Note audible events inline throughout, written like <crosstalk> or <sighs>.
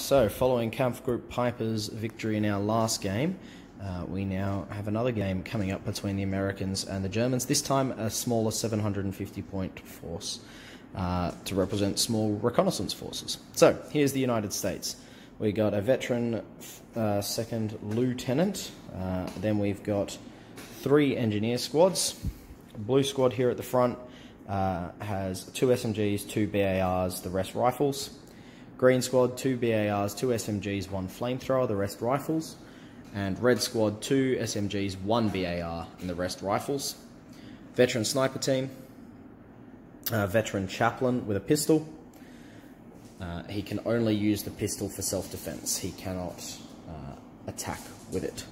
so following Kampfgruppe Peiper's victory in our last game, uh, we now have another game coming up between the Americans and the Germans, this time a smaller 750 point force uh, to represent small reconnaissance forces. So here's the United States. We got a veteran uh, second lieutenant, uh, then we've got three engineer squads. Blue squad here at the front uh, has two SMGs, two BARs, the rest rifles. Green squad, two BARs, two SMGs, one flamethrower, the rest rifles. And red squad, two SMGs, one BAR, and the rest rifles. Veteran sniper team, uh, veteran chaplain with a pistol. Uh, he can only use the pistol for self-defense. He cannot uh, attack with it.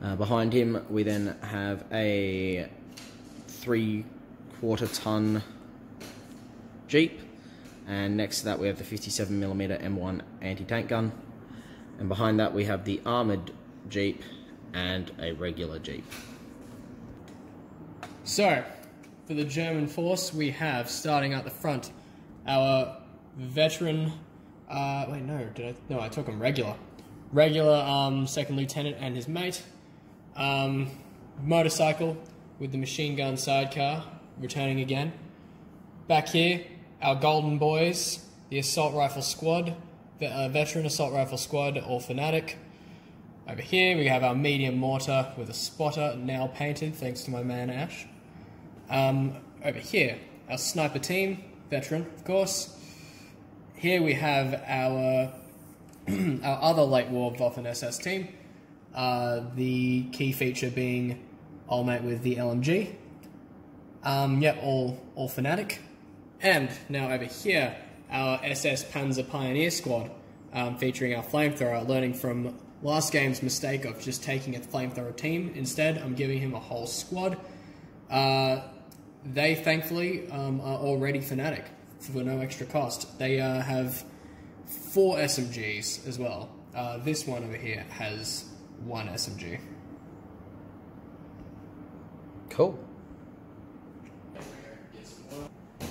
Uh, behind him, we then have a three-quarter ton Jeep and next to that we have the 57mm M1 anti-tank gun and behind that we have the armoured Jeep and a regular Jeep. So, for the German force we have, starting at the front, our veteran, uh, wait no, did I, no I took him regular. Regular um, second lieutenant and his mate. Um, motorcycle with the machine gun sidecar, returning again. Back here, our Golden Boys, the Assault Rifle Squad, the uh, Veteran Assault Rifle Squad, all Fanatic. Over here we have our medium mortar with a spotter now painted thanks to my man Ash. Um, over here, our sniper team, veteran of course. Here we have our <clears throat> our other late war Waffen SS team. Uh, the key feature being all mate with the LMG. Um, yep, all all fanatic. And now over here, our SS Panzer Pioneer Squad, um, featuring our flamethrower, learning from last game's mistake of just taking a flamethrower team. Instead, I'm giving him a whole squad. Uh, they, thankfully, um, are already Fanatic for no extra cost. They uh, have four SMGs as well. Uh, this one over here has one SMG. Cool.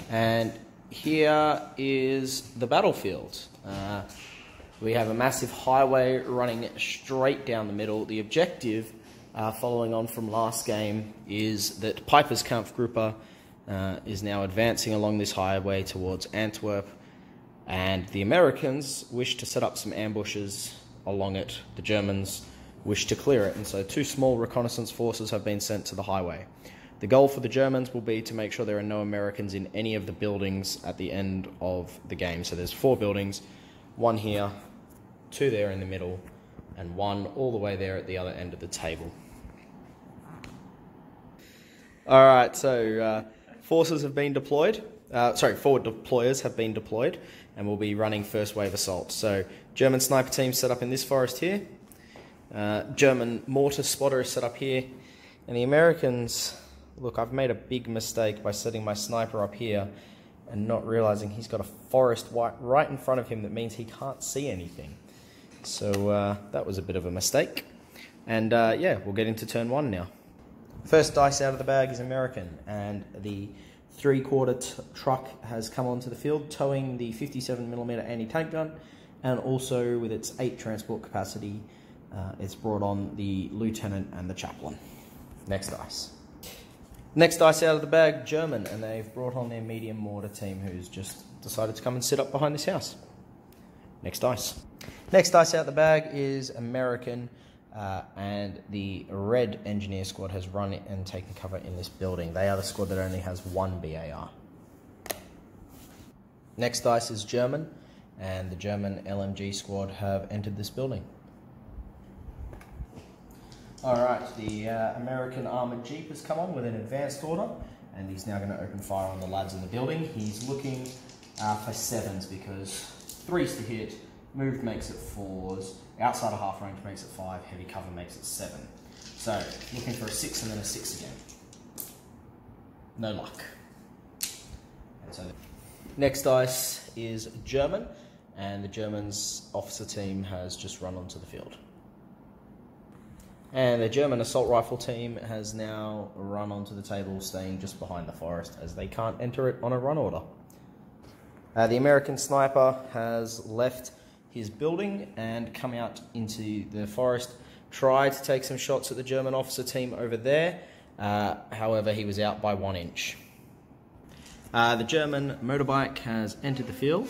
And here is the battlefield. Uh, we have a massive highway running straight down the middle. The objective, uh, following on from last game, is that Peiper's Kampfgruppe uh, is now advancing along this highway towards Antwerp, and the Americans wish to set up some ambushes along it. The Germans wish to clear it, and so two small reconnaissance forces have been sent to the highway. The goal for the Germans will be to make sure there are no Americans in any of the buildings at the end of the game. So there's four buildings, one here, two there in the middle, and one all the way there at the other end of the table. All right, so uh, forces have been deployed. Uh, sorry, forward deployers have been deployed and we'll be running first wave assault. So German sniper team set up in this forest here. Uh, German mortar spotter is set up here. And the Americans look, I've made a big mistake by setting my sniper up here and not realizing he's got a forest white right in front of him that means he can't see anything. So uh, that was a bit of a mistake. And uh, yeah, we'll get into turn one now. First dice out of the bag is American, and the three-quarter truck has come onto the field, towing the 57mm anti-tank gun, and also with its eight transport capacity, uh, it's brought on the lieutenant and the chaplain. Next dice. Next dice out of the bag, German, and they've brought on their medium mortar team who's just decided to come and sit up behind this house. Next dice. Next dice out the bag is American, uh, and the red engineer squad has run and taken cover in this building. They are the squad that only has one BAR. Next dice is German, and the German LMG squad have entered this building. All right, the uh, American armored Jeep has come on with an advanced order, and he's now going to open fire on the lads in the building. He's looking uh, for sevens because threes to hit, moved makes it fours, outside of half range makes it five, heavy cover makes it seven. So, looking for a six and then a six again. No luck. And so, next dice is German, and the German's officer team has just run onto the field. And the German assault rifle team has now run onto the table, staying just behind the forest as they can't enter it on a run order. Uh, the American sniper has left his building and come out into the forest. Tried to take some shots at the German officer team over there. Uh, however, he was out by one inch. Uh, the German motorbike has entered the field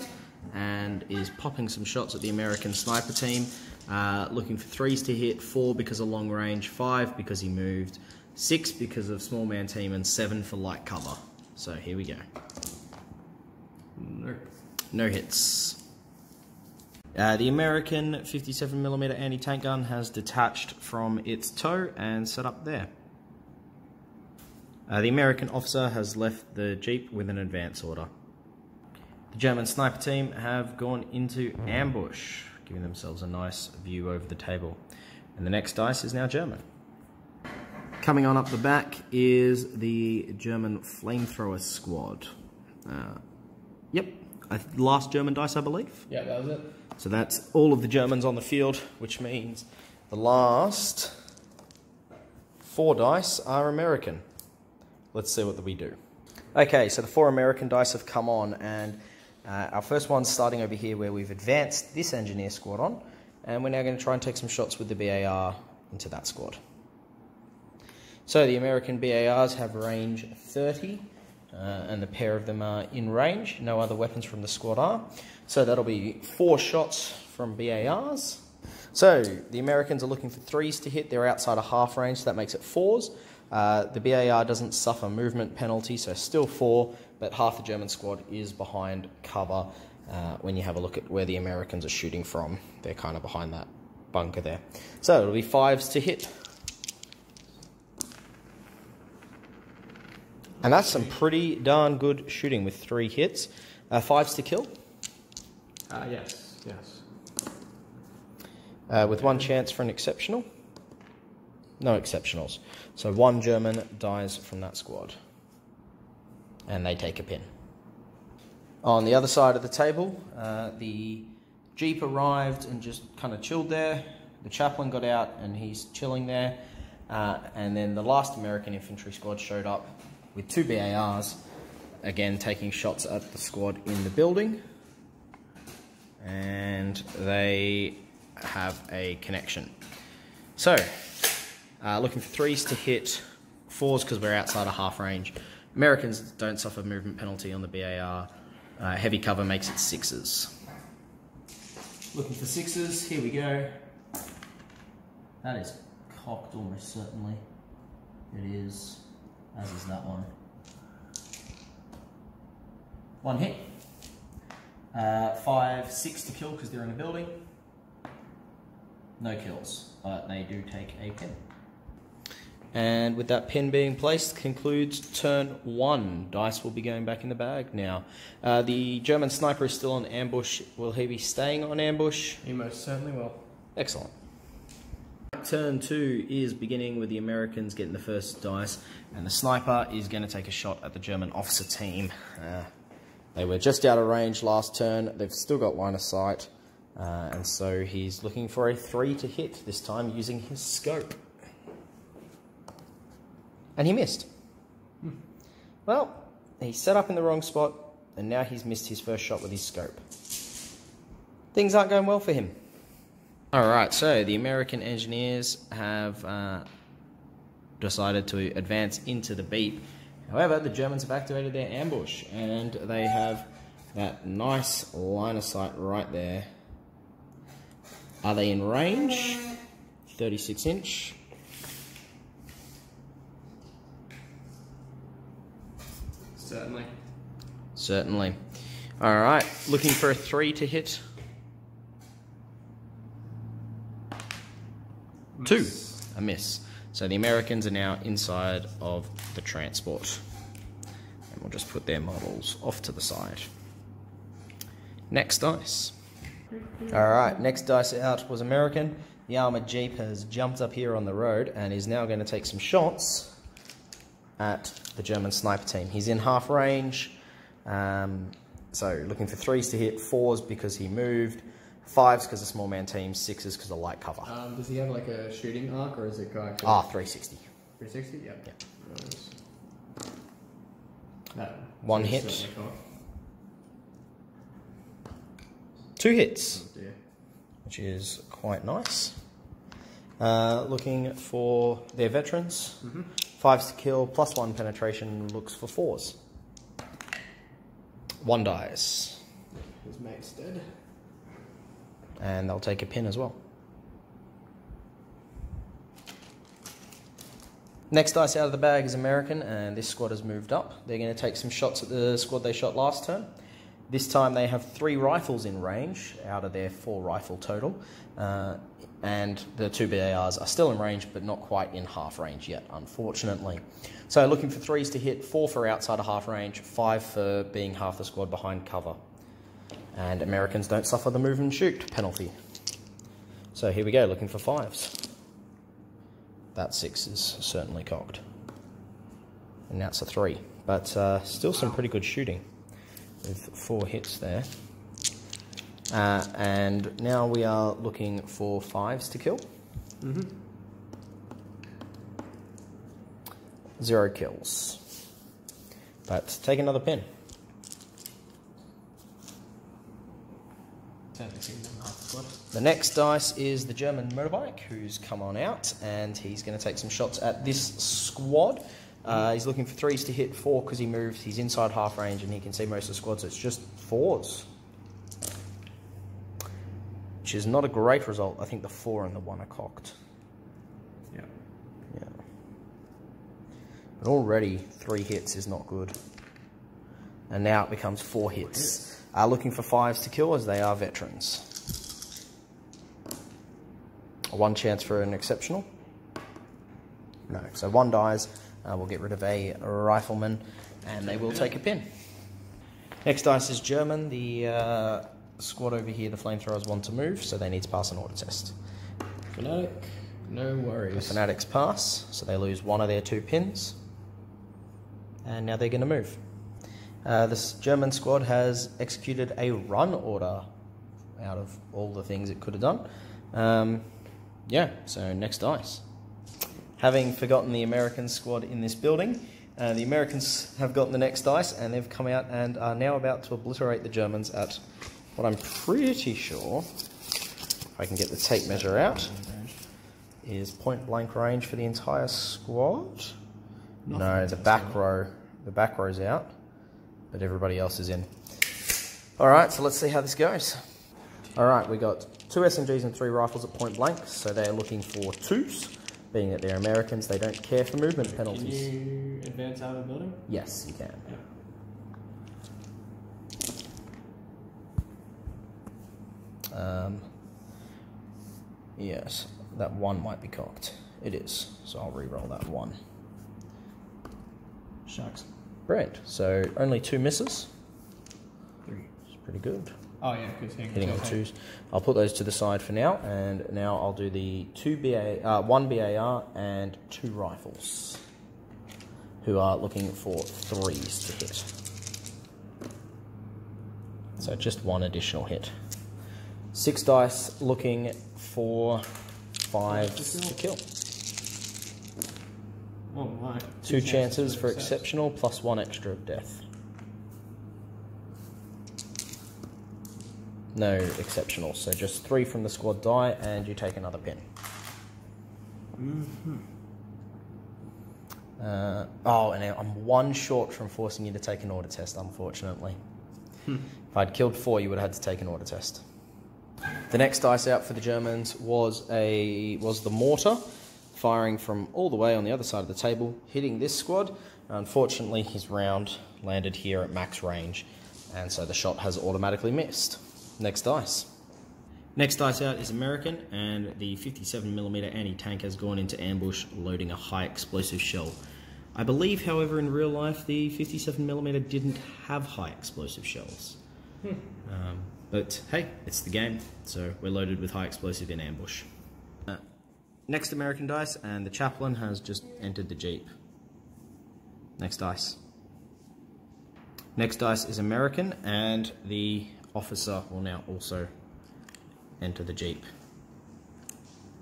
and is popping some shots at the American sniper team. Uh, looking for threes to hit, four because of long range, five because he moved, six because of small man team, and seven for light cover. So here we go. No. No hits. Uh, the American 57mm anti-tank gun has detached from its tow and set up there. Uh, the American officer has left the Jeep with an advance order. The German sniper team have gone into ambush, giving themselves a nice view over the table. And the next dice is now German. Coming on up the back is the German flamethrower squad. Uh, yep, I- last German dice, I believe. Yeah, that was it. So that's all of the Germans on the field, which means the last four dice are American. Let's see what we do. Okay, so the four American dice have come on, and uh, our first one's starting over here where we've advanced this engineer squad on, and we're now going to try and take some shots with the BAR into that squad. So the American BARs have range 30, uh, and the pair of them are in range. No other weapons from the squad are. So that'll be four shots from BARs. So the Americans are looking for threes to hit. They're outside of half range, so that makes it fours. Uh, the BAR doesn't suffer movement penalty, so still four, but half the German squad is behind cover. Uh, when you have a look at where the Americans are shooting from, they're kind of behind that bunker there. So it'll be fives to hit. And that's some pretty darn good shooting with three hits. Uh, fives to kill, Uh, yes, yes. uh, with one chance for an exceptional. No exceptionals. So one German dies from that squad. And they take a pin. On the other side of the table, uh, the Jeep arrived and just kind of chilled there. The chaplain got out and he's chilling there. Uh, and then the last American infantry squad showed up with two BARs, again taking shots at the squad in the building. And they have a connection. So, uh, looking for threes to hit, fours because we're outside of half range. Americans don't suffer movement penalty on the BAR. Uh, heavy cover makes it sixes. Looking for sixes, here we go. That is cocked almost certainly. It is, as is that one. One hit. Uh, five, six to kill because they're in a building. No kills, but they do take a pin. And with that pin being placed, concludes turn one. Dice will be going back in the bag now. Uh, the German sniper is still on ambush. Will he be staying on ambush? He most certainly will. Excellent. Turn two is beginning with the Americans getting the first dice, and the sniper is going to take a shot at the German officer team. Uh, they were just out of range last turn. They've still got line of sight, uh, and so he's looking for a three to hit this time using his scope. And he missed. Well, he set up in the wrong spot, and now he's missed his first shot with his scope. Things aren't going well for him. All right, so the American engineers have uh, decided to advance into the beat. However, the Germans have activated their ambush, and they have that nice line of sight right there. Are they in range? 36 inch. Certainly. Certainly. All right, looking for a three to hit. Two, a miss. So the Americans are now inside of the transport. And we'll just put their models off to the side. Next dice. All right, next dice out was American. The armored Jeep has jumped up here on the road and is now going to take some shots at the German sniper team. He's in half range, um, so looking for threes to hit, fours because he moved, fives because a small man team, sixes because of light cover. Um, does he have like a shooting arc or is it going Ah, 360. 360? yep. Those. That One hit. Two hits. Oh which is quite nice. Uh, looking for their veterans. Fives to kill, plus one penetration, looks for fours. One dies. His mate's dead. And they'll take a pin as well. Next dice out of the bag is American, and this squad has moved up. They're going to take some shots at the squad they shot last turn. This time they have three rifles in range out of their four rifle total, uh, and the two BARs are still in range, but not quite in half range yet, unfortunately. So looking for threes to hit, four for outside of half range, five for being half the squad behind cover. And Americans don't suffer the move and shoot penalty. So here we go, looking for fives. That six is certainly cocked. And that's a three. But uh, still some pretty good shooting with four hits there. Uh, and now we are looking for fives to kill. Zero kills. But take another pin. The next dice is the German motorbike, who's come on out, and he's going to take some shots at this squad. Uh, he's looking for threes to hit four because he moves. He's inside half range, and he can see most of the squad, so it's just fours. Which is not a great result. I think the four and the one are cocked. Yeah. Yeah. But already three hits is not good. And now it becomes four hits. Uh, looking for fives to kill as they are veterans. One chance for an exceptional. No. So one dies. Uh, we'll get rid of a rifleman and they will take a pin. Next dice is German. The uh, squad over here, the flamethrowers, want to move, so they need to pass an order test. Fanatic, no worries. The. Fanatics pass, so they lose one of their two pins. And now they're going to move. Uh, this German squad has executed a run order out of all the things it could have done. Um, yeah, so next dice. Having forgotten the American squad in this building, uh, the Americans have gotten the next dice and they've come out and are now about to obliterate the Germans at what I'm pretty sure, if I can get the tape measure out, is point blank range for the entire squad. no, the back row, the back row's out, but everybody else is in. All right, so let's see how this goes. All right, we got two SMGs and three rifles at point blank, so they're looking for twos. Being that they're Americans, they don't care for movement Can penalties. you advance out of the building? Yes, you can. Yeah. Um, yes, that one might be cocked. It is, so I'll re-roll that one. Sharks. Brilliant. So only two misses. Three. It's pretty good. Oh yeah, because Hitting on twos. I'll put those to the side for now, and now I'll do the two BA, uh, one BAR and two rifles, who are looking for threes to hit. So just one additional hit. Six dice looking for fives to kill. Oh my. Two chances for exceptional plus one extra of death. No exceptional, so just three from the squad die and you take another pin. Uh, oh, and I'm one short from forcing you to take an order test, unfortunately. If I'd killed four, you would have had to take an order test. The next dice out for the Germans was a was the mortar, firing from all the way on the other side of the table, hitting this squad. Unfortunately, his round landed here at max range, and so the shot has automatically missed. Next dice. Next dice out is American, and the 57mm anti-tank has gone into ambush, loading a high explosive shell. I believe, however, in real life, the 57mm didn't have high explosive shells. Um, but hey, it's the game, so we're loaded with high explosive in ambush. Uh, next American dice, and the chaplain has just entered the jeep. Next dice. Next dice is American, and the officer will now also enter the jeep.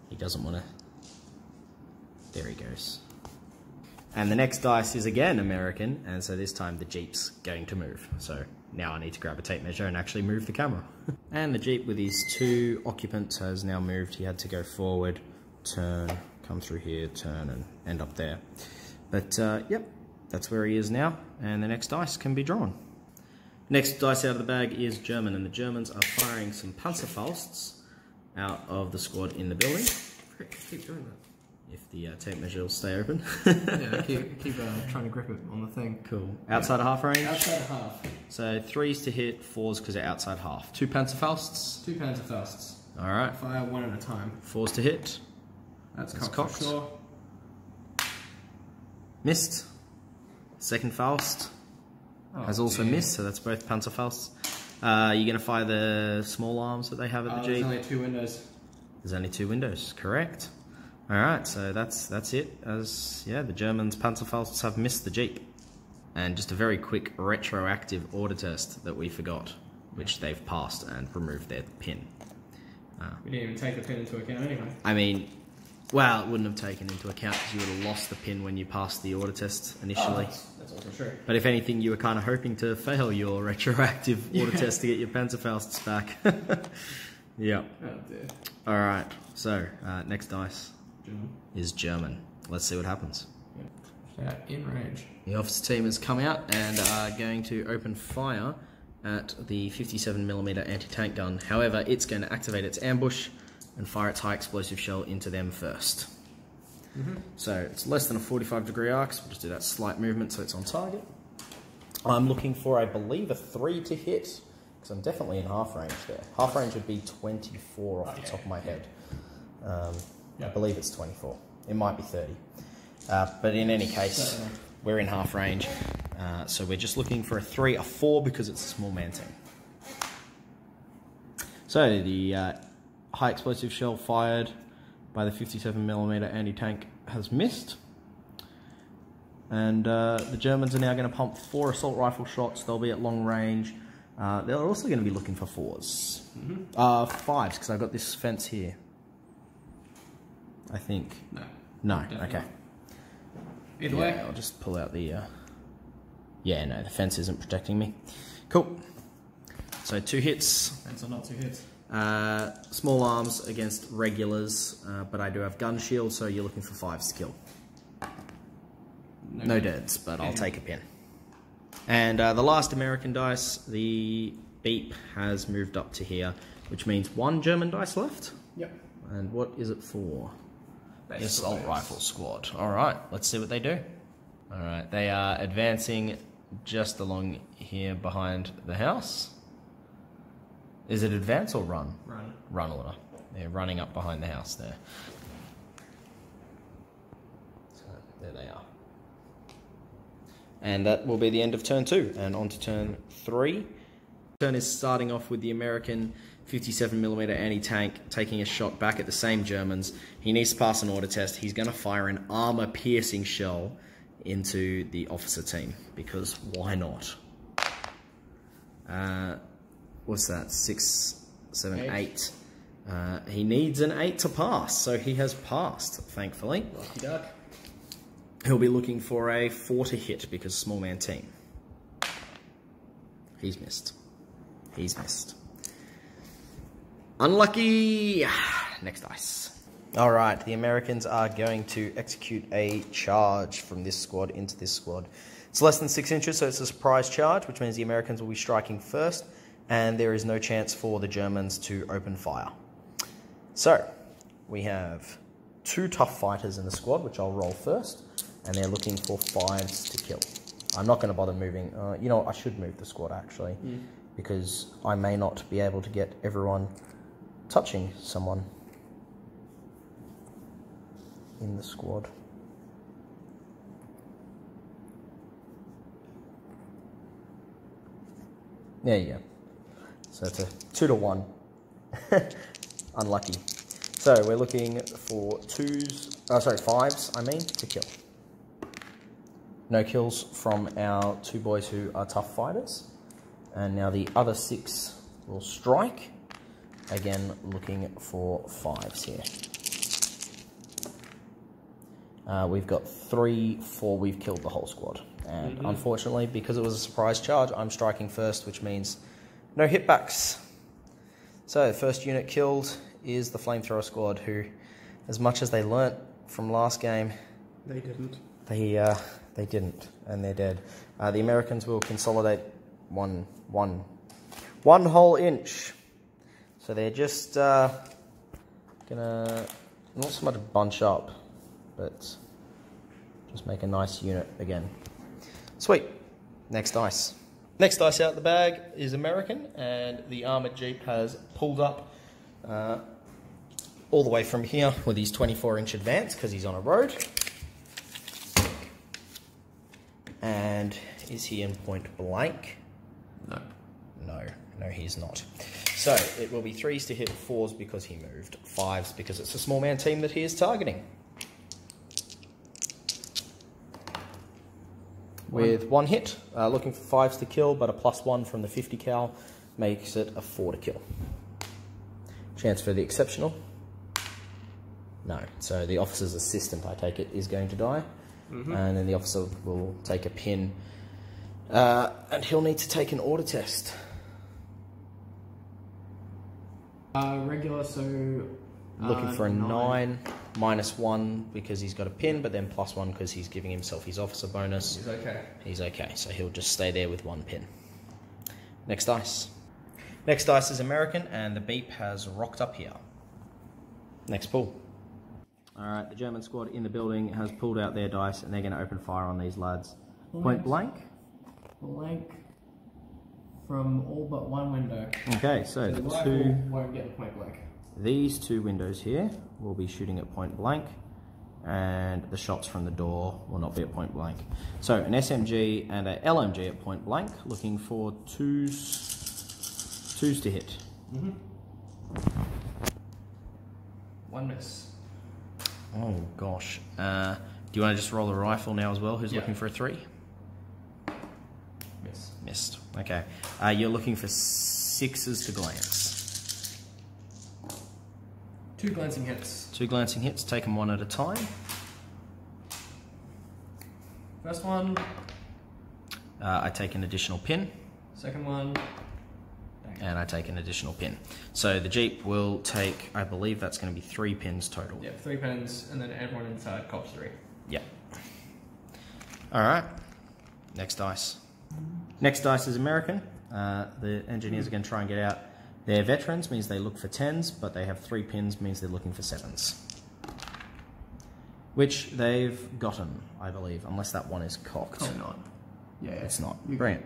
He doesn't want to. There he goes. And the next dice is again American, and so this time the jeep's going to move. So now I need to grab a tape measure and actually move the camera. <laughs> and the Jeep with his two occupants has now moved. He had to go forward, turn, come through here, turn and end up there. But uh, yep, that's where he is now. And the next dice can be drawn. Next dice out of the bag is German, and the Germans are firing some Panzerfausts out of the squad in the building. Keep doing that. If the uh, tape measure will stay open. yeah, <laughs> keep, keep uh, trying to grip it on the thing. cool. Outside of half range. Outside half. So threes to hit, fours because they're outside half. Two Panzerfausts. Two thrusts. All right. Fire one at a time. Fours to hit. That's, That's cocked cocked. sure. Missed. Second Faust Oh, has also dear. missed, so that's both Panzerfausts. Uh, you're going to fire the small arms that they have at Oh, the there's only two windows. There's only two windows, correct. All right, so that's that's it. As yeah, the Germans Panzerfausts have missed the Jeep, and just a very quick retroactive order test that we forgot, which they've passed and removed their pin. We didn't even take the pin into account anyway. I mean, well, it wouldn't have taken into account because you would have lost the pin when you passed the order test initially. that's, that's also true. But if anything, you were kind of hoping to fail your <laughs> retroactive <laughs> order test to get your Panzerfausts back. <laughs> yeah. Oh dear. All right. So uh, next dice German. is German. Let's see what happens. Yeah, in range. The officer team has come out and are going to open fire at the 57mm anti-tank gun. However, it's going to activate its ambush and fire its high explosive shell into them 1st So it's less than a 45 degree arc, so we'll just do that slight movement so it's on target. I'm looking for, I believe, a 3 to hit, because I'm definitely in half range there. Half range would be 24 off the top of my head. Um, I believe it's 24. It might be 30. Uh, but in any case, Certainly. we're in half range. Uh, so we're just looking for a 3, a 4 because it's a small man team. So the uh, high explosive shell fired by the 57mm anti-tank has missed. And uh, the Germans are now going to pump four assault rifle shots. They'll be at long range. Uh, they're also going to be looking for 4s Uh, fives, because I've got this fence here. I think. No. No, Definitely okay. Either Yeah, way. I'll just pull out the. Uh... Yeah, no, the fence isn't protecting me. Cool. So two hits, Fence or not two hits. uh, small arms against regulars, uh, but I do have gun shield, so you're looking for five to kill. No deads, but I'll take a pin. And uh, the last American dice, the beep has moved up to here, which means one German dice left. Yep. And what is it for? Base Assault rifle squad. All right, let's see what they do. All right, they are advancing just along here behind the house. Is it advance or run? Run. Run order. They're running up behind the house there. So there they are. And that will be the end of turn two. And on to turn three. Turn is starting off with the American 57mm anti-tank taking a shot back at the same Germans. He needs to pass an order test. He's going to fire an armor-piercing shell into the officer team because why not? Uh, what's that? Six, seven, Eight. eight. Uh, he needs an eight to pass, so he has passed, thankfully. Lucky duck. He'll be looking for a four to hit because small man team. He's missed. He's missed. Unlucky. <sighs> Next dice. All right, the Americans are going to execute a charge from this squad into this squad. It's less than six inches, so it's a surprise charge, which means the Americans will be striking first, and there is no chance for the Germans to open fire. So, we have two tough fighters in the squad, which I'll roll first, and they're looking for fives to kill. I'm not going to bother moving. Uh, you know, I should move the squad actually, because I may not be able to get everyone touching someone in the squad. There you go. So it's a two to one. <laughs> Unlucky. So we're looking for twos, oh sorry, fives, I mean, to kill. No kills from our two boys who are tough fighters. And now the other six will strike. Again, looking for fives here. Uh, we've got three, four, we've killed the whole squad. And unfortunately, because it was a surprise charge, I'm striking first, which means no hitbacks. So, first unit killed is the flamethrower squad, who, as much as they learnt from last game, They didn't. they uh, they didn't, and they're dead. Uh, the Americans will consolidate one one one whole inch. So they're just uh, gonna not so much bunch up, but just make a nice unit again. Sweet. Next dice. Next dice out the bag is American, and the armored jeep has pulled up uh, all the way from here with his 24 inch advance because he's on a road. And is he in point blank? No. No, no, he's not. So it will be threes to hit, fours because he moved, fives because it's a small man team that he is targeting. With one hit, uh, looking for fives to kill, but a plus one from the 50 cal makes it a four to kill. Chance for the exceptional? No. So the officer's assistant, I take it, is going to die. And then the officer will take a pin. Uh, and he'll need to take an order test. Uh, regular, so. Looking uh, for a nine, minus one because he's got a pin, but then plus one because he's giving himself his officer bonus. Is okay. He's okay, so he'll just stay there with one pin. Next dice. Next dice is American, and the beep has rocked up here. Next pull. Alright, the German squad in the building has pulled out their dice, and they're going to open fire on these lads. Point blank. Blank from all but one window. Okay, so So the two, won't get point blank. these two windows here will be shooting at point blank, and the shots from the door will not be at point blank. So an SMG and a LMG at point blank, looking for twos, twos to hit. One miss. Oh gosh. Uh, do you want to just roll the rifle now as well? Who's Yeah. looking for a three? Miss. Missed. Okay. Uh, you're looking for sixes to glance. Two glancing hits. Two glancing hits. Take them one at a time. First one, Uh, I take an additional pin, second one. and I take an additional pin. So the jeep will take. I believe that's going to be three pins total. Yeah, three pins, and then everyone inside cops three. Yeah. All right. Next dice. Next dice is American. Uh, the engineers are going to try and get out. They're veterans, means they look for tens, but they have three pins, means they're looking for sevens. Which they've gotten, I believe, unless that one is cocked. not. Yeah, It's not. Brilliant.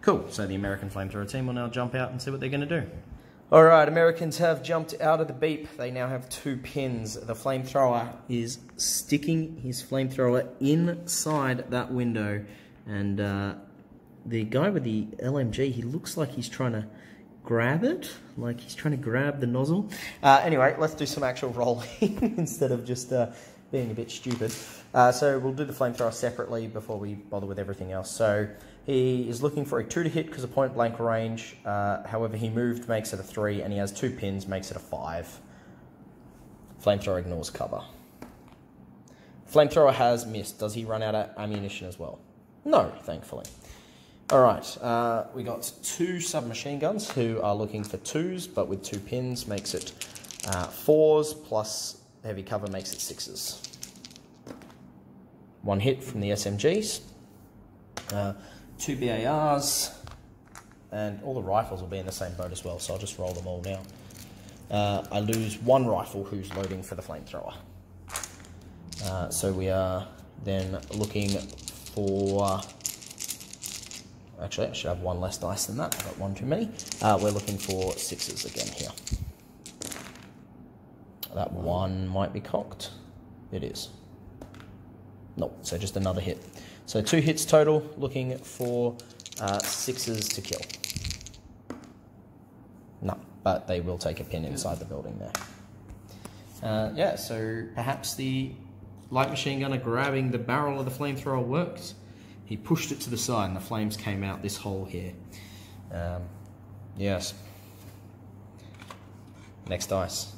Cool. So the American flamethrower team will now jump out and see what they're going to do. All right, Americans have jumped out of the beep. They now have two pins. The flamethrower is sticking his flamethrower inside that window, and uh, the guy with the LMG, he looks like he's trying to grab it, like he's trying to grab the nozzle. Uh, anyway, let's do some actual <laughs> rolling <laughs> instead of just uh, being a bit stupid. Uh, so we'll do the flamethrower separately before we bother with everything else. So he is looking for a two to hit because of point blank range. Uh, however, he moved makes it a three, and he has two pins, makes it a five. Flamethrower ignores cover. Flamethrower has missed. Does he run out of ammunition as well? No, thankfully. All right, uh, we got two submachine guns who are looking for twos, but with two pins makes it uh, fours plus heavy cover makes it sixes. One hit from the SMGs, uh, two BARs, and all the rifles will be in the same boat as well, so I'll just roll them all now. Uh, I lose one rifle who's loading for the flamethrower. Uh, so we are then looking for. Actually, I should have one less dice than that. I've got one too many. Uh, we're looking for sixes again here. That one might be cocked. It is. Nope, so just another hit. So two hits total, looking for uh, sixes to kill. No, but they will take a pin inside the building there. Uh, yeah, so perhaps the light machine gunner grabbing the barrel of the flamethrower worked. He pushed it to the side and the flames came out this hole here. Um, yes. Next dice.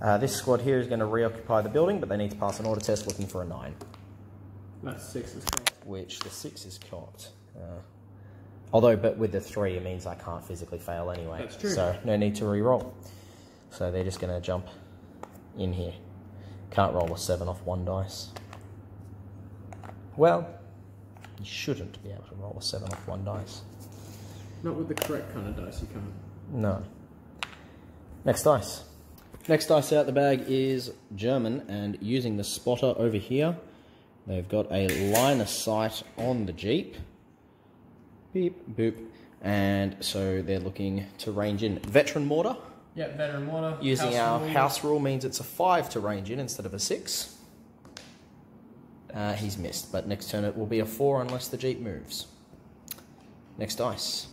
Uh, this squad here is going to reoccupy the building, but they need to pass an order test looking for a 9, That's six is correct. which the 6 is cocked. Uh, although, but with the 3, it means I can't physically fail anyway. That's true. So, no need to re-roll. So, they're just going to jump in here. Can't roll a 7 off one dice. Well, you shouldn't be able to roll a 7 off one dice. Not with the correct kind of dice, you can't. No. Next dice. Next dice out the bag is German, and using the spotter over here, they've got a line of sight on the Jeep. Beep, boop. And so they're looking to range in. Veteran mortar, Yeah, veteran water. using our rule. house rule, means it's a 5 to range in instead of a 6. Uh, he's missed, but next turn it will be a 4 unless the Jeep moves. Next dice.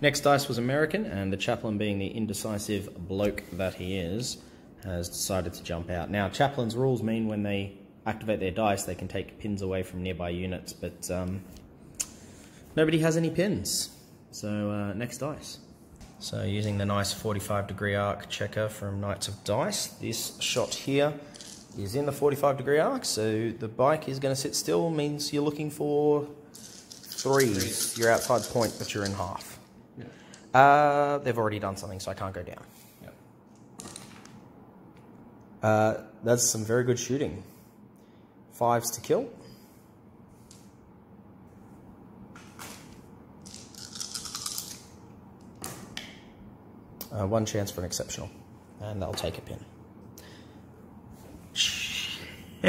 Next dice was American, and the chaplain, being the indecisive bloke that he is, has decided to jump out. Now, chaplain's rules mean when they activate their dice, they can take pins away from nearby units, but um, nobody has any pins. So, uh, next dice. So, using the nice 45 degree arc checker from Knights of Dice, this shot here is in the 45 degree arc, so the bike is going to sit still, means you're looking for threes. You're outside point, but you're in half. Yeah. Uh, they've already done something, so I can't go down. Yep. Uh, that's some very good shooting. Fives to kill. Uh, one chance for an exceptional, and they'll take a pin.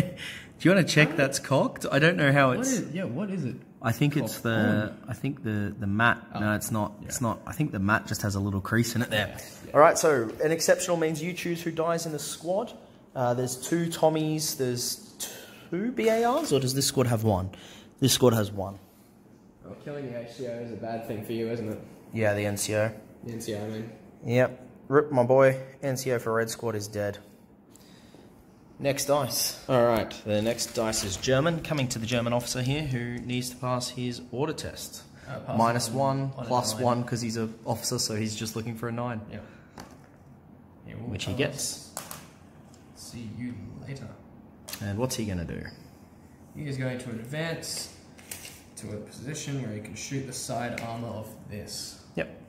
<laughs> Do you want to check that's cocked? I don't know how What it's. is, yeah, what is it? I think it's Cocked the. I think the the mat. No, Oh. it's not. Yeah. It's not. I think the mat just has a little crease in it there. Yeah, yeah. All right. So an exceptional means you choose who dies in the squad. Uh, there's two Tommies. There's two BARs, or does this squad have one? This squad has one. Well, killing the HCO is a bad thing for you, isn't it? Yeah, the NCO. The NCO, I mean. Yep. Rip, my boy. NCO for Red Squad is dead. Next dice. All right. The next dice is German. Coming to the German officer here who needs to pass his order test. Uh, pass one, plus nine. one because he's an officer, so he's just looking for a nine, Yeah. Will which he gets. See you later. And what's he going to do? He is going to advance to a position where he can shoot the side armor of this. Yep.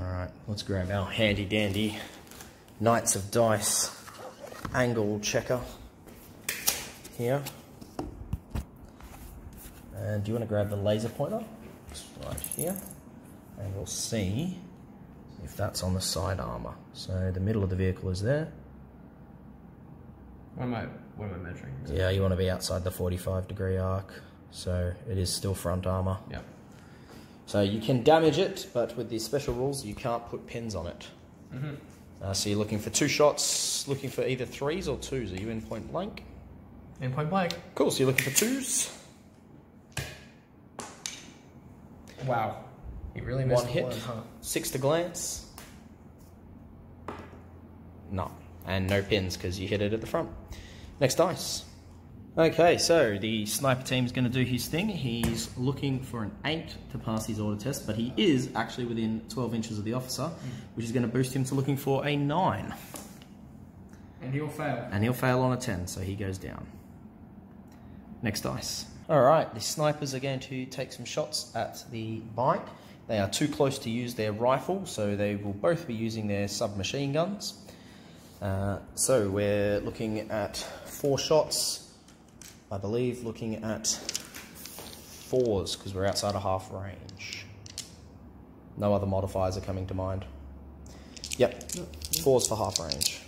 All right, let's grab our handy dandy Knights of Dice angle checker here. And do you want to grab the laser pointer? Right here. And we'll see if that's on the side armor. So the middle of the vehicle is there. What am I? What am I measuring? Yeah, you want to be outside the 45 degree arc, so it is still front armor. Yeah. So you can damage it, but with these special rules, you can't put pins on it. Mm-hmm. Uh, so you're looking for two shots, looking for either threes or twos. Are you in point blank? In point blank. Cool, so you're looking for twos. Wow. You really missed One hit, one, huh? six to glance. No, and no pins because you hit it at the front. Next dice. Okay, so the sniper team is going to do his thing. He's looking for an 8 to pass his order test, but he is actually within 12 inches of the officer, which is going to boost him to looking for a 9. And he'll fail. And he'll fail on a 10, so he goes down. Next dice. Alright, the snipers are going to take some shots at the bike. They are too close to use their rifle, so they will both be using their submachine guns. Uh, so we're looking at four shots. I believe looking at fours, because we're outside of half range. No other modifiers are coming to mind. Yep, fours for half range.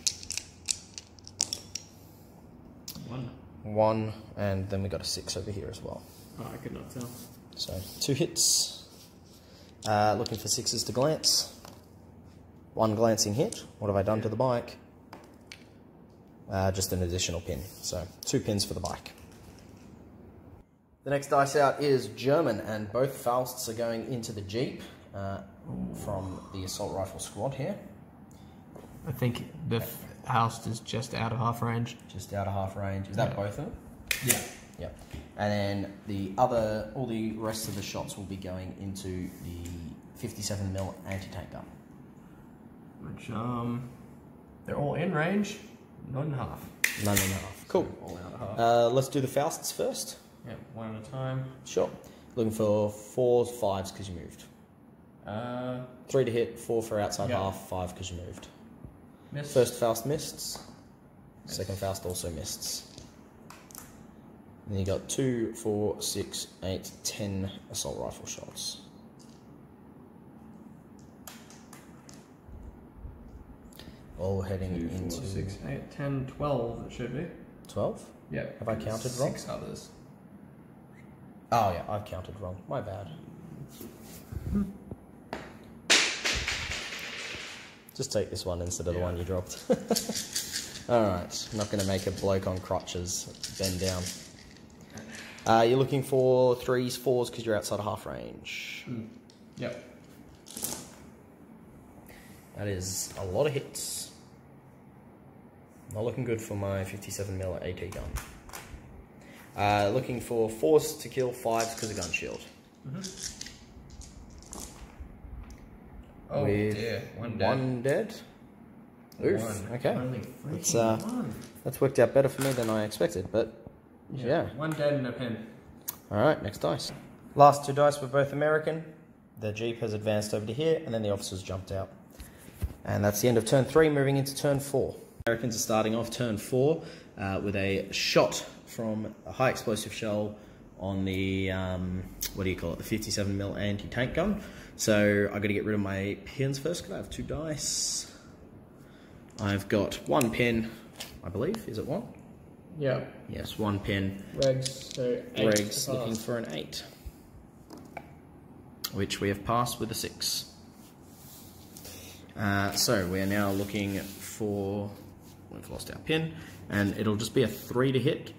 One. One, and then we got a six over here as well. Oh, I could not tell. So two hits. Uh, looking for sixes to glance. One glancing hit. What have I done to the bike? Uh, just an additional pin. So two pins for the bike. The next dice out is German, and both Fausts are going into the Jeep uh, from the assault rifle squad here. I think the f- house is just out of half range. Just out of half range. Is that Yeah. both of them? Yeah. Yep. And then the other, all the rest of the shots will be going into the 57 mil anti-tank gun. Which um, they're all in range, not in half. None and a half. Cool. All out of half. Uh, let's do the Fausts first. Yeah, one at a time. Sure. Looking for fours, fives because you moved. Uh, Three to hit, four for outside Yeah. half, five because you moved. miss. First Faust missed. Second Faust also missed. Then you got two, four, six, eight, ten assault rifle shots. All heading Two, four, into six, eight, 10, 12 it should be. twelve. Yeah. Have I counted wrong? Six others. Oh yeah, I've counted wrong. My bad. Just take this one instead of the one you dropped. <laughs> Alright, not going to make a bloke on crutches bend down. Uh, you're looking for threes, fours because you're outside of half range. Mm. Yep. That is a lot of hits. Not looking good for my 57mm AT gun. Uh, looking for fours to kill, fives because of gun shield. Oh With dear, one dead. One dead. Oof. One. Okay. Only It's, uh, one. That's worked out better for me than I expected, but yeah. One dead and a pin. Alright, next dice. Last two dice were both American. The Jeep has advanced over to here, and then the officers jumped out. And that's the end of turn three, moving into turn four. Americans are starting off turn four uh, with a shot from a high explosive shell on the, um, what do you call it, the 57mm anti tank gun. So i got to get rid of my pins first. because I have two dice? I've got one pin, I believe. Is it one? Yeah. Yes, one pin. Regs, so eight Greg's looking for an 8, which we have passed with a 6. Uh, so we are now looking for. We've lost our pin, and it'll just be a 3 to hit.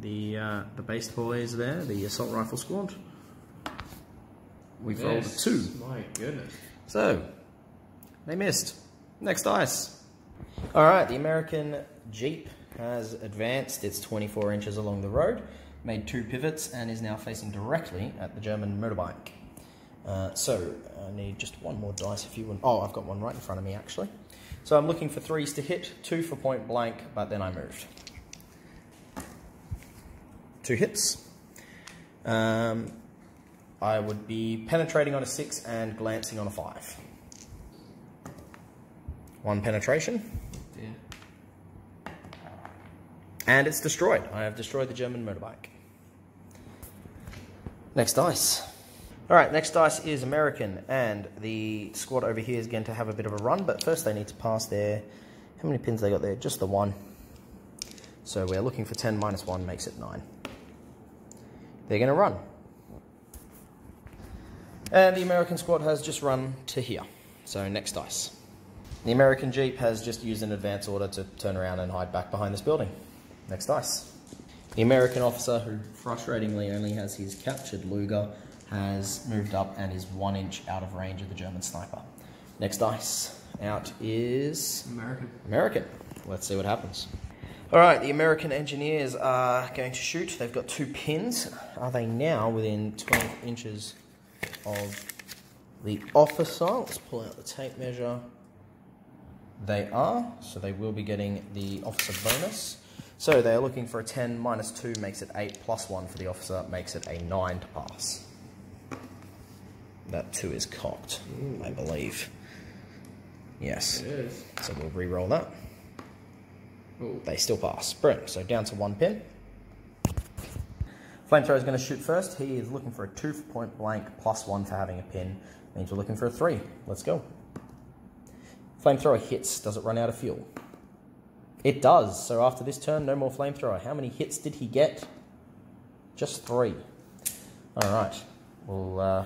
The uh, the base boys there, the assault rifle squad. We've rolled a 2. My goodness. So, they missed. Next dice. Alright, the American Jeep has advanced its 24 inches along the road, made two pivots, and is now facing directly at the German motorbike. Uh, so, I need just one more dice if you want. Oh, I've got one right in front of me actually. So, I'm looking for threes to hit, two for point blank, but then I moved. Two hits. Um, I would be penetrating on a six and glancing on a five. One penetration, Dear. and it's destroyed. I have destroyed the German motorbike. Next dice. All right, next dice is American, and the squad over here is going to have a bit of a run, but first they need to pass their. How many pins they got there? Just the one. So we're looking for 10 minus 1 makes it 9. They're going to run. And the American squad has just run to here. So next dice. The American Jeep has just used an advance order to turn around and hide back behind this building. Next dice. The American officer, who frustratingly only has his captured Luger, has moved up and is one inch out of range of the German sniper. Next dice out is American. American. Let's see what happens. All right, the American engineers are going to shoot. They've got two pins. Are they now within 12 inches of the officer? Let's pull out the tape measure. They are, so they will be getting the officer bonus. So they are looking for a 10 minus 2 makes it 8 plus 1 for the officer makes it a 9 to pass. That 2 is cocked, I believe. Yes. It is. So we'll re-roll that. Ooh. They still pass. Brilliant. So down to one pin. Flamethrower is going to shoot first. He is looking for a two point blank plus one for having a pin. Means we're looking for a three. Let's go. Flamethrower hits. Does it run out of fuel? It does. So after this turn, no more flamethrower. How many hits did he get? Just three. All right. We'll uh,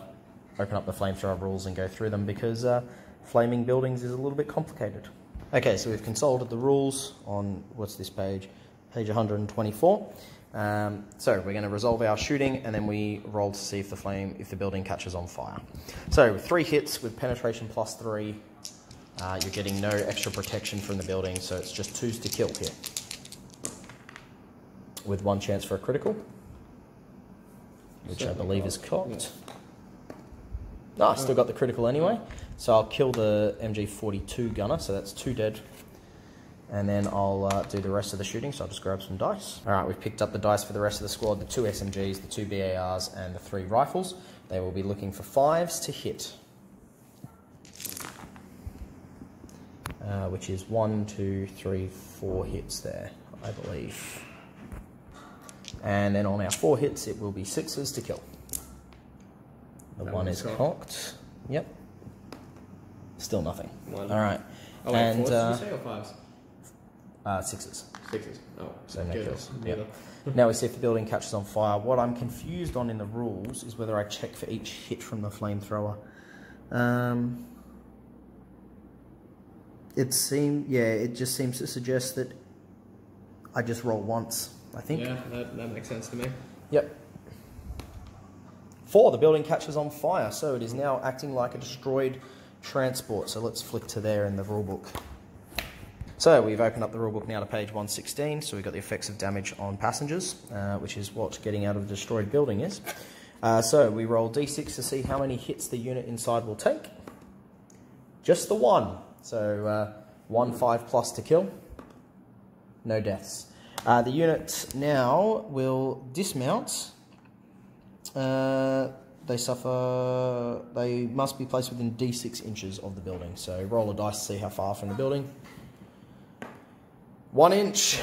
open up the flamethrower rules and go through them because uh, flaming buildings is a little bit complicated. Okay, so we've consulted the rules on what's this page? Page 124. Um, so we're going to resolve our shooting and then we roll to see if the flame, if the building catches on fire. So three hits with penetration plus three. Uh, you're getting no extra protection from the building, so it's just twos to kill here. with one chance for a critical, which I believe not. is cocked. No, I still got the critical anyway. So I'll kill the MG42 gunner, so that's two dead. And then I'll uh, do the rest of the shooting, so I'll just grab some dice. All right, we've picked up the dice for the rest of the squad, the two SMGs, the two BARs, and the three rifles. They will be looking for fives to hit. Uh, which is one, two, three, four hits there, I believe. And then on our four hits, it will be sixes to kill. The That one is cocked. cocked. Yep. Still nothing. One. All right. Oh, wait, and fours, uh, say, or fives? uh, sixes. Sixes. Oh, So no kills. Neither. <laughs> <laughs> now we see if the building catches on fire. What I'm confused on in the rules is whether I check for each hit from the flamethrower. Um, it seems, yeah, it just seems to suggest that I just roll once. I think. Yeah, that, that makes sense to me. Yep. Four, the building catches on fire, so it is now acting like a destroyed transport. So let's flick to there in the rulebook. So we've opened up the rulebook now to page 116. So we've got the effects of damage on passengers, uh, which is what getting out of a destroyed building is. Uh, so we roll d6 to see how many hits the unit inside will take. Just the one. So uh, one five plus to kill. No deaths. Uh, the unit now will dismount. Uh, they suffer. They must be placed within d6 inches of the building. So roll a dice to see how far from the building. One inch.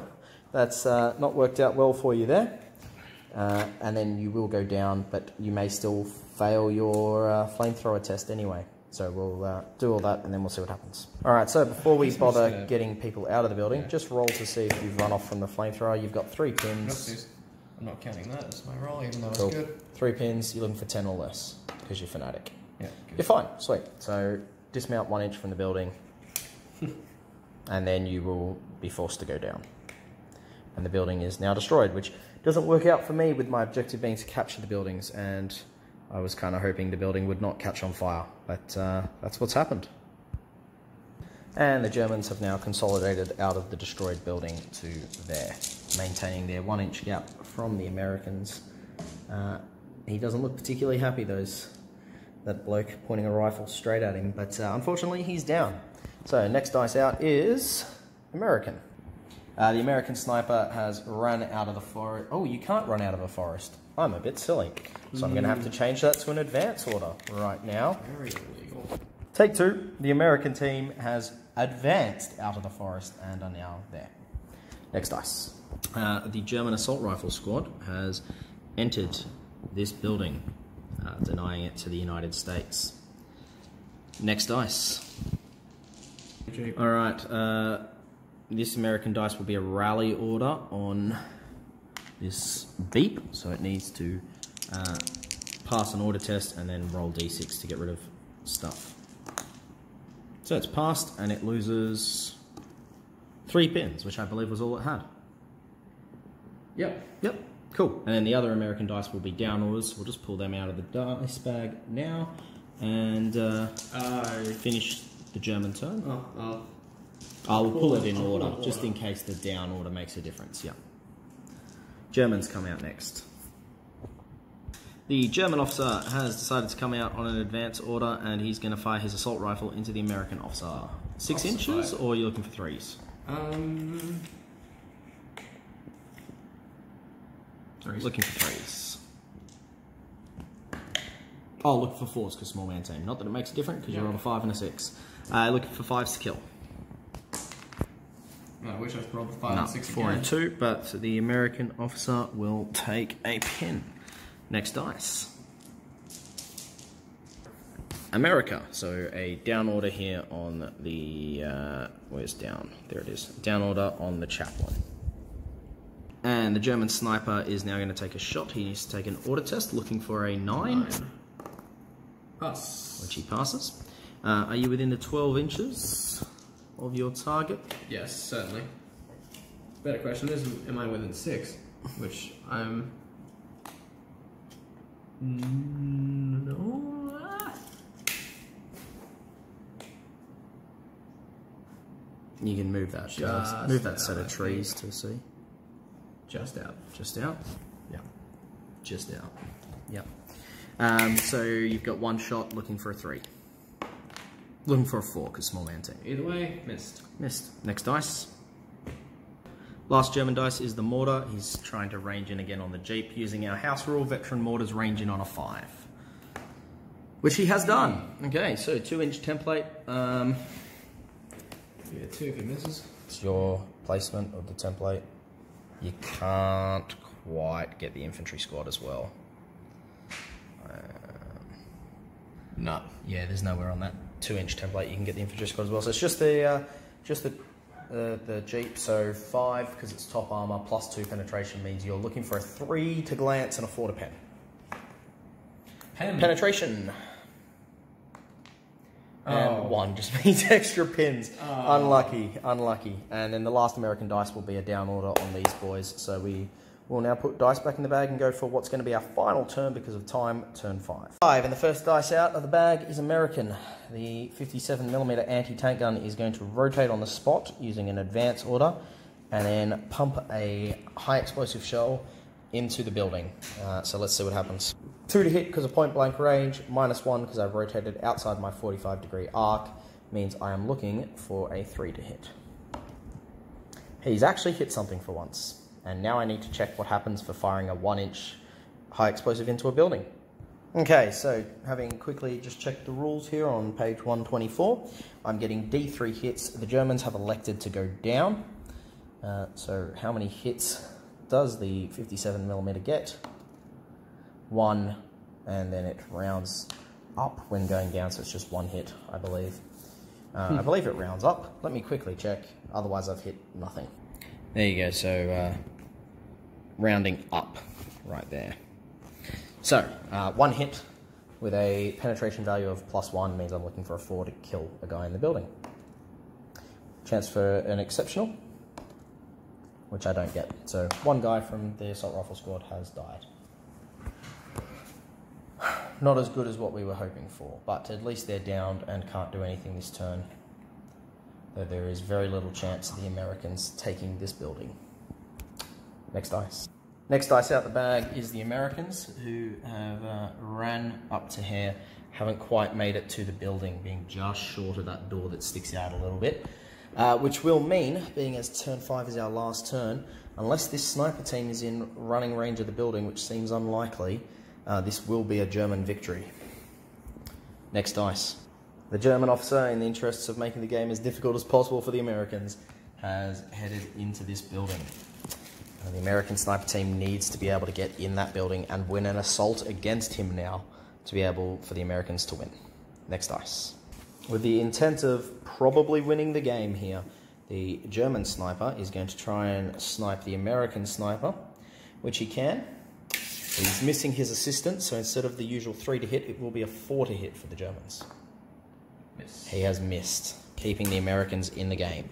<laughs> That's uh, not worked out well for you there. Uh, and then you will go down, but you may still fail your uh, flamethrower test anyway. So we'll uh, do all that and then we'll see what happens. All right, so before we Yes, I'm just bother getting people out of the building, Yeah. just roll to see if you've run off from the flamethrower. You've got three pins. I'm not counting that as my roll, even though Cool. it's good. Three pins, you're looking for 10 or less because you're fanatic. Yeah, You're fine, sweet. So dismount one inch from the building <laughs> and then you will be forced to go down. And the building is now destroyed, which doesn't work out for me with my objective being to capture the buildings. And I was kind of hoping the building would not catch on fire, but uh, that's what's happened. And the Germans have now consolidated out of the destroyed building to there, maintaining their one inch gap from the Americans. Uh, he doesn't look particularly happy, those that bloke pointing a rifle straight at him, but uh, unfortunately he's down. So next dice out is American. Uh, the American sniper has run out of the forest. Oh, you can't run out of a forest. I'm a bit silly. So I'm going to have to change that to an advance order right now. Very illegal. Take two. The American team has advanced out of the forest and are now there. Next dice. Uh, the German assault rifle squad has entered this building, uh, denying it to the United States. Next dice. All right. Uh, this American dice will be a rally order on this beep, so it needs to uh, pass an order test and then roll d6 to get rid of stuff. So it's passed and it loses three pins, which I believe was all it had. Yep. Yep, cool. And then the other American dice will be down orders. We'll just pull them out of the dice bag now and uh, I. finish the German turn. Oh, oh. I'll pull it in I'll pull order, just in case the down order makes a difference. Yeah. Germans come out next. The German officer has decided to come out on an advance order, and he's going to fire his assault rifle into the American officer. Six Officer inches, fire. or are you looking for threes? Um. Threes. Looking for threes. Oh, look for fours because small man team. Not that it makes a difference because you're on a five and a six. Uh, looking for fives to kill. I wish I rolled the five No, and six four again. and two, but the American officer will take a pin. Next dice. America. So a down order here on the uh, where's down? There it is. Down order on the chaplain. And the German sniper is now going to take a shot. He needs to take an order test, looking for a nine, Nine. Pass. which he passes. Uh, are you within the 12 inches of your target? Yes, certainly. Better question is, am I within six? Which I'm. No. You can move that. uh, Just move that set of trees to see. Just out. Just out. Yeah. Just out. Yep. Um, so you've got one shot looking for a three. Looking for a four because small man team. Either way, missed. Missed. Next dice. Last German dice is the mortar. He's trying to range in again on the Jeep using our house rule. Veteran mortars range in on a five. Which he has done. Okay, so two inch template. Um, Yeah, two if he misses. it's your placement of the template. You can't quite get the infantry squad as well. No. Yeah, there's nowhere on that two inch template you can get the infantry squad as well. So it's just the uh, just the uh, the Jeep. So five because it's top armor plus two penetration means you're looking for a three to glance and a four to pen. Pen. Penetration. And Oh. one just <laughs> means extra pins. Oh. Unlucky, unlucky. And then the last American dice will be a down order on these boys. So we will now put dice back in the bag and go for what's going to be our final turn because of time, turn five. Five, and the first dice out of the bag is American. The 57mm anti-tank gun is going to rotate on the spot using an advance order and then pump a high explosive shell into the building. Uh, so let's see what happens. Two to hit because of point blank range, minus one because I've rotated outside my 45 degree arc, means I am looking for a three to hit. He's actually hit something for once, and now I need to check what happens for firing a one inch high explosive into a building. Okay, so having quickly just checked the rules here on page 124, I'm getting D3 hits. The Germans have elected to go down. Uh, so how many hits does the 57 millimeter get? One, and then it rounds up when going down, so it's just one hit, I believe. Uh, I believe it rounds up. Let me quickly check, otherwise I've hit nothing. There you go, so uh, rounding up right there. So, uh, one hit with a penetration value of plus one means I'm looking for a four to kill a guy in the building. Chance for an exceptional, which I don't get. So, one guy from the assault rifle squad has died. <sighs> Not as good as what we were hoping for, but at least they're downed and can't do anything this turn. Though there is very little chance of the Americans taking this building. Next dice. Next dice out the bag is the Americans, who have uh, ran up to here, haven't quite made it to the building, being just short of that door that sticks out a little bit. Uh, which will mean, being as turn five is our last turn, unless this sniper team is in running range of the building, which seems unlikely, uh, this will be a German victory. Next dice. The German officer, in the interests of making the game as difficult as possible for the Americans, has headed into this building. And the American sniper team needs to be able to get in that building and win an assault against him now to be able for the Americans to win. Next dice. With the intent of probably winning the game here, the German sniper is going to try and snipe the American sniper, which he can. He's missing his assistant, so instead of the usual three to hit, it will be a four to hit for the Germans. Miss. He has missed, keeping the Americans in the game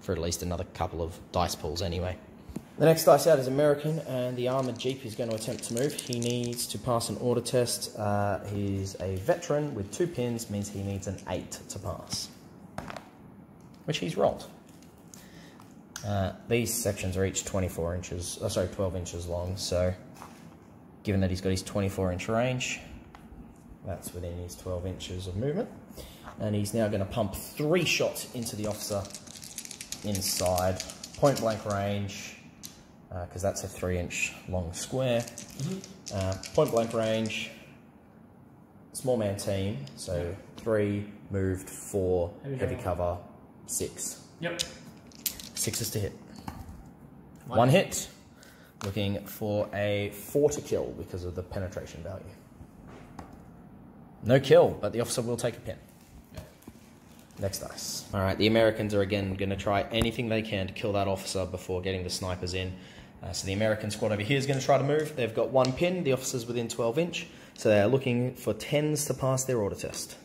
for at least another couple of dice pulls anyway. The next dice out is American, and the armoured Jeep is going to attempt to move. He needs to pass an order test. Uh, he's a veteran with two pins, means he needs an 8 to pass, which he's rolled. Uh, these sections are each 24 inches, oh, sorry, 12 inches long, so given that he's got his 24 inch range, that's within his 12 inches of movement. And he's now going to pump three shots into the officer inside, point blank range, because that's a three inch long square. Uh, point blank range, small man team, so three, moved, four, Heavy heavy cover. cover, six. Yep. Six is to hit. One. One hit, looking for a four to kill because of the penetration value. No kill, but the officer will take a pin. Next dice. All right, the Americans are again going to try anything they can to kill that officer before getting the snipers in. Uh, so the American squad over here is going to try to move. They've got one pin. The officer's within 12 inch, so they are looking for tens to pass their order test,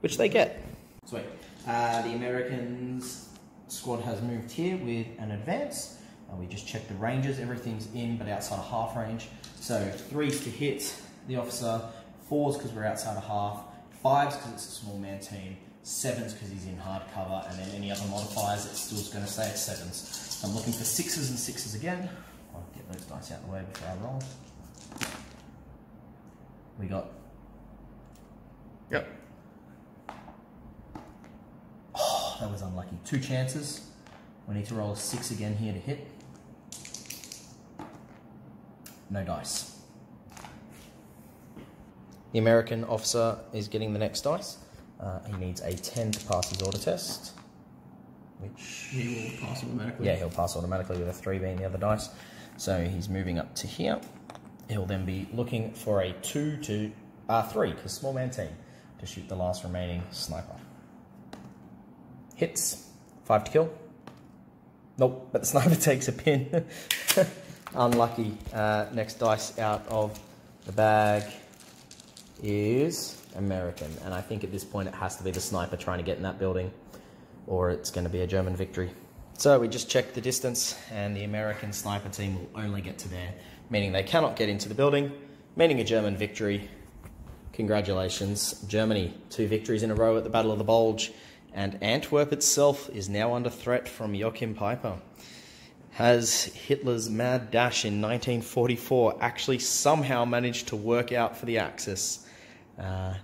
which they get. Sweet. Uh, the Americans squad has moved here with an advance. Uh, we just checked the ranges. Everything's in, but outside of half range. So threes to hit the officer, fours because we're outside of half, fives because it's a small man team, sevens because he's in hard cover, and then any other modifiers, it's still going to stay at sevens. So I'm looking for sixes and sixes again I'll get those dice out of the way before I roll. We got. Yep. Oh, that was unlucky. Two chances. We need to roll a six again here to hit. No dice. The American officer is getting the next dice. Uh, he needs a 10 to pass his order test, which He will pass automatically. yeah, he'll pass automatically with a three being the other dice. So he's moving up to here. He'll then be looking for a two to uh, three, because small man team, to shoot the last remaining sniper. Hits, five to kill. Nope, but the <laughs> sniper takes a pin. <laughs> Unlucky. Uh, next dice out of the bag is American, and I think at this point it has to be the sniper trying to get in that building, or it's going to be a German victory. So we just checked the distance, and the American sniper team will only get to there, meaning they cannot get into the building, meaning a German victory. Congratulations, Germany. Two victories in a row at the Battle of the Bulge, and Antwerp itself is now under threat from Joachim Peiper. Has Hitler's mad dash in 1944 actually somehow managed to work out for the Axis? Uh,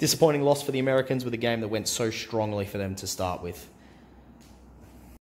disappointing loss for the Americans with a game that went so strongly for them to start with.